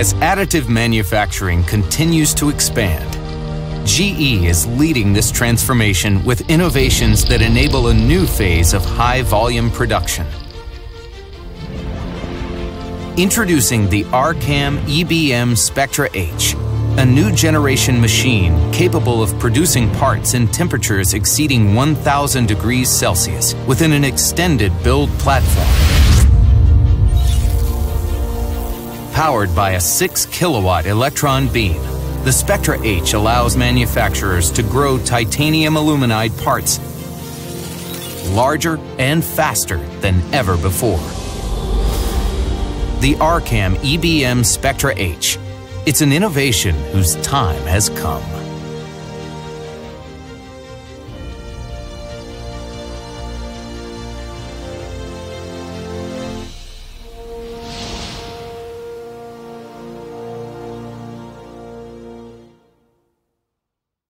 As additive manufacturing continues to expand, GE is leading this transformation with innovations that enable a new phase of high volume production. Introducing the Arcam EBM Spectra H, a new generation machine capable of producing parts in temperatures exceeding 1000 degrees Celsius within an extended build platform. Powered by a 6 kilowatt electron beam, the Spectra H allows manufacturers to grow titanium aluminide parts larger and faster than ever before. The Arcam EBM Spectra H. It's an innovation whose time has come.